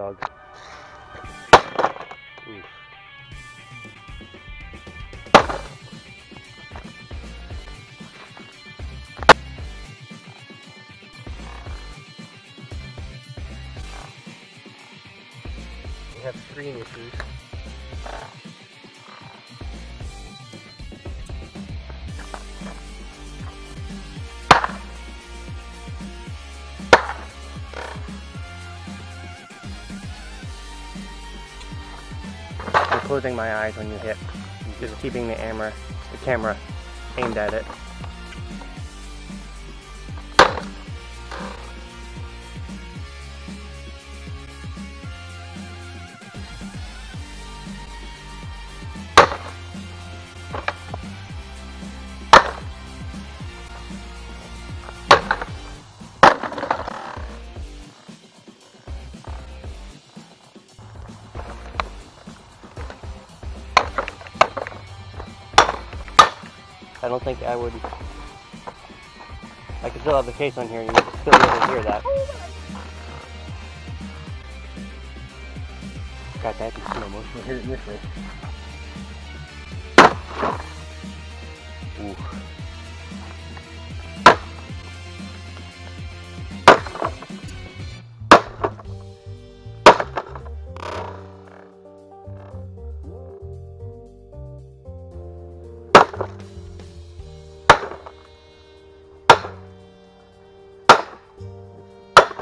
dog. Oof. We have screen issues. Closing my eyes when you hit. Just keeping the camera, the camera aimed at it. I don't think I would. I could still have the case on here and you would still be able to hear that. Got that in slow motion. We'll hit it this way. Ooh.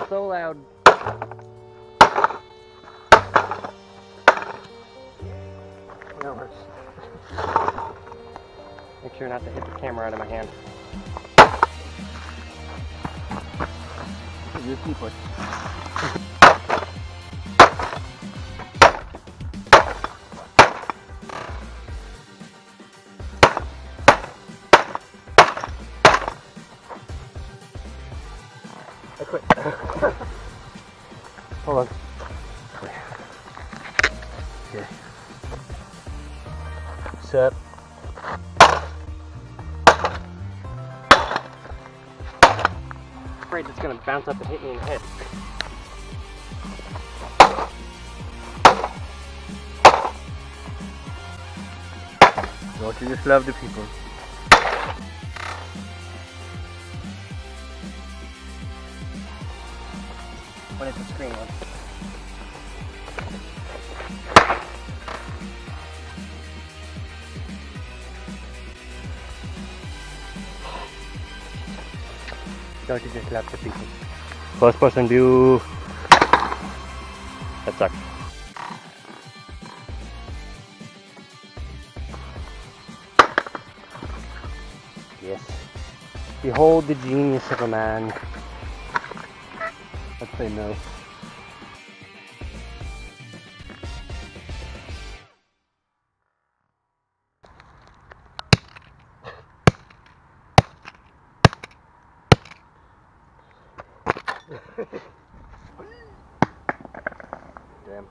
So loud. That. Make sure not to hit the camera out of my hand. Your people. Quit. Hold on. Okay. Set. Afraid it's gonna bounce up and hit me in the head. Don't you just love the people? When it's a screen one. Don't you just love the people? First person view. That sucks. Yes. Behold the genius of a man. Let's say no. Damn.